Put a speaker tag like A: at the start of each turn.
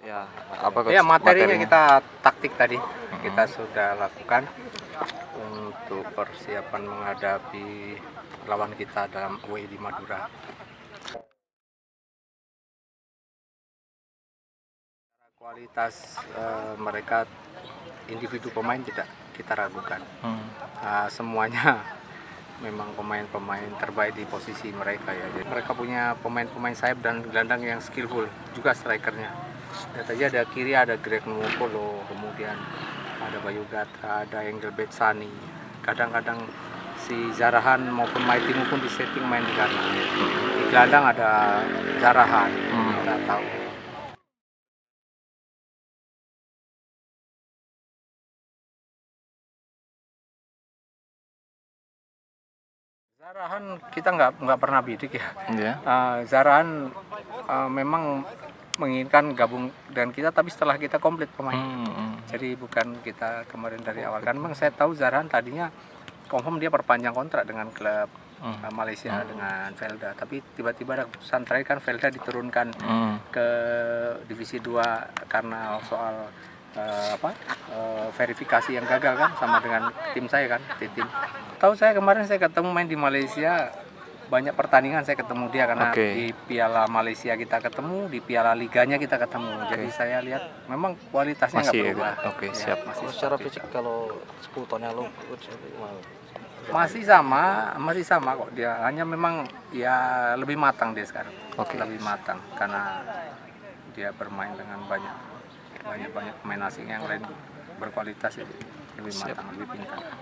A: Ya, apa?
B: Ya materinya, kita taktik tadi kita sudah lakukan untuk persiapan menghadapi lawan kita dalam away di Madura. Kualitas eh, mereka individu pemain tidak kita ragukan.
A: Hmm.
B: Ah, semuanya memang pemain-pemain terbaik di posisi mereka ya. Jadi mereka punya pemain-pemain sayap dan gelandang yang skillful, juga strikernya. Lihat aja ada kiri ada Greg Nwokolo, kemudian ada Bayu Gatra, ada Engel Betsani. Kadang-kadang si Zarahan maupun Maitimu pun disetting main di kanan. Di gelandang ada Zarahan,
A: Hmm.
B: kita tahu. Zarahan kita nggak nggak pernah bidik ya.
A: Ya.
B: Uh, Zarahan uh, memang menginginkan gabung dengan kita tapi setelah kita komplit pemain.
A: Hmm, hmm.
B: Jadi bukan kita kemarin dari awal kan memang saya tahu Zarahan tadinya confirm dia perpanjang kontrak dengan klub
A: Hmm.
B: uh, Malaysia dengan Velda tapi tiba-tiba ada keputusan terakhir kan Velda diturunkan
A: Hmm.
B: ke divisi 2 karena soal uh, apa uh, verifikasi yang gagal kan sama dengan tim saya kan di tim tahu saya kemarin saya ketemu main di Malaysia banyak pertandingan saya ketemu dia karena
A: Oke.
B: di Piala Malaysia kita ketemu di Piala Liganya kita ketemu. Jadi saya lihat memang kualitasnya nggak
A: Masih,
B: berubah.
A: oke,
B: Ya,
A: siap.
B: masih
C: Kalau secara fisik kalau 10 tahun yang lalu
B: masih sama masih sama kok. Dia hanya memang ya lebih matang dia sekarang.
A: Oke.
B: lebih matang karena dia bermain dengan banyak banyak banyak pemain asing yang lain. Berkualitas lebih matang lebih pintar